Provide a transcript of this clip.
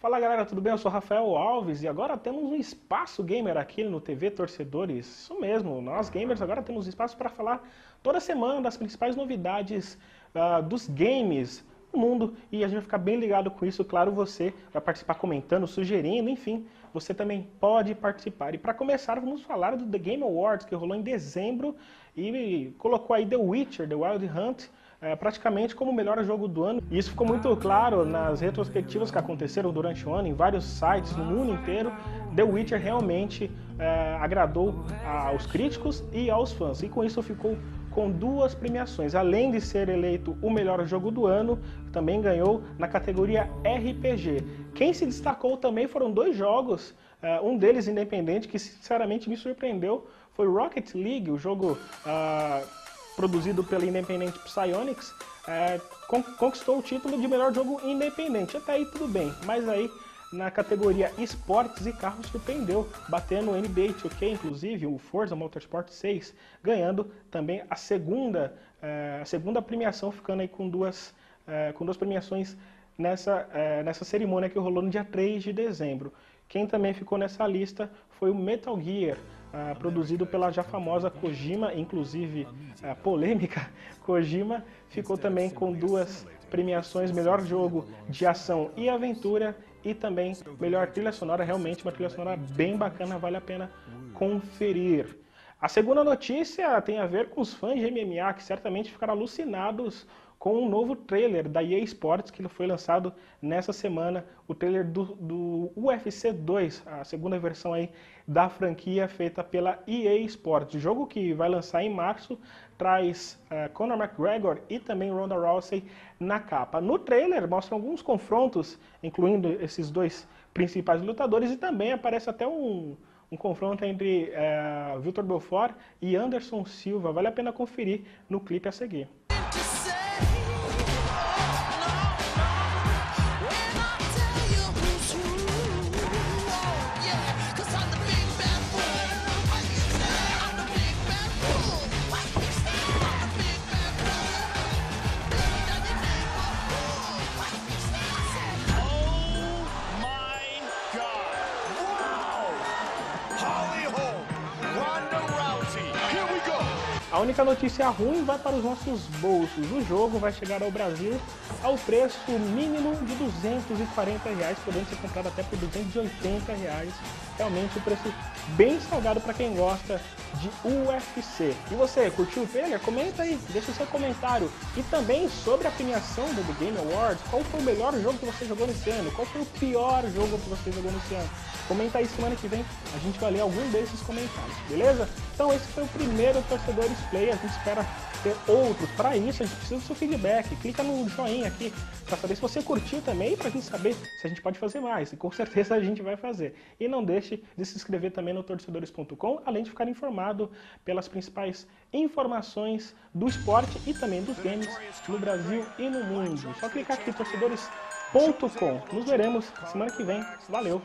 Fala galera, tudo bem? Eu sou Rafael Alves e agora temos um espaço gamer aqui no TV Torcedores. Isso mesmo, nós gamers agora temos espaço para falar toda semana das principais novidades uh, dos games no mundo e a gente vai ficar bem ligado com isso. Claro, você vai participar comentando, sugerindo, enfim, você também pode participar. E para começar, vamos falar do The Game Awards que rolou em dezembro e colocou aí The Witcher, The Wild Hunt é, praticamente como o melhor jogo do ano. E isso ficou muito claro nas retrospectivas que aconteceram durante o ano, em vários sites no mundo inteiro. The Witcher realmente é, agradou aos críticos e aos fãs. E com isso ficou com duas premiações. Além de ser eleito o melhor jogo do ano, também ganhou na categoria RPG. Quem se destacou também foram dois jogos, é, um deles independente, que sinceramente me surpreendeu, foi Rocket League, o jogo uh, produzido pela independente Psyonix, é, conquistou o título de melhor jogo independente. Até aí tudo bem, mas aí na categoria esportes e carros surpreendeu, batendo o NBA 2K, inclusive o Forza Motorsport 6, ganhando também a segunda, é, a segunda premiação, ficando aí com duas, é, com duas premiações nessa, é, nessa cerimônia que rolou no dia 3 de dezembro. Quem também ficou nessa lista foi o Metal Gear, ah, produzido pela já famosa Kojima, inclusive a polêmica Kojima, ficou também com duas premiações, melhor jogo de ação e aventura e também melhor trilha sonora, realmente uma trilha sonora bem bacana, vale a pena conferir. A segunda notícia tem a ver com os fãs de MMA que certamente ficaram alucinados com um novo trailer da EA Sports que foi lançado nessa semana, o trailer do, do UFC 2, a segunda versão aí da franquia feita pela EA Sports. jogo que vai lançar em março traz uh, Conor McGregor e também Ronda Rousey na capa. No trailer mostra alguns confrontos, incluindo esses dois principais lutadores e também aparece até um, um confronto entre uh, Vitor Belfort e Anderson Silva. Vale a pena conferir no clipe a seguir. A única notícia ruim vai para os nossos bolsos. O jogo vai chegar ao Brasil ao preço mínimo de 240 reais, podendo ser comprado até por 280 reais. Realmente um preço bem salgado para quem gosta de UFC. E você, curtiu o trailer? Comenta aí, deixa o seu comentário. E também sobre a premiação do Game Awards, qual foi o melhor jogo que você jogou nesse ano? Qual foi o pior jogo que você jogou nesse ano? Comenta aí semana que vem, a gente vai ler algum desses comentários, beleza? Então esse foi o primeiro Torcedores Play, a gente espera ter outros. Para isso, a gente precisa do seu feedback. Clica no joinha aqui para saber se você curtiu também, para a gente saber se a gente pode fazer mais. E com certeza a gente vai fazer. E não deixe de se inscrever também no torcedores.com, além de ficar informado pelas principais informações do esporte e também dos games no Brasil e no mundo. Só clicar aqui torcedores.com. Nos veremos semana que vem. Valeu!